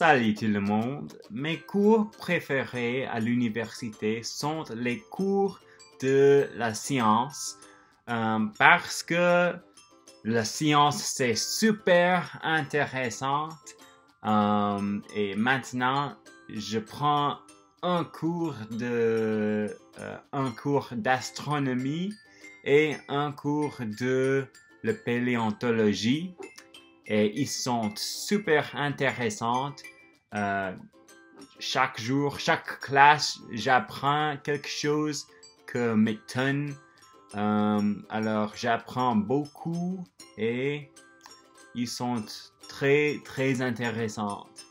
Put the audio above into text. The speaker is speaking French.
Salut tout le monde? Mes cours préférés à l'université sont les cours de la science euh, parce que la science c'est super intéressante euh, et maintenant je prends un cours de euh, un cours d'astronomie et un cours de la paléontologie et ils sont super intéressantes. Euh, chaque jour, chaque classe, j'apprends quelque chose que m'étonne. Euh, alors, j'apprends beaucoup et ils sont très, très intéressantes.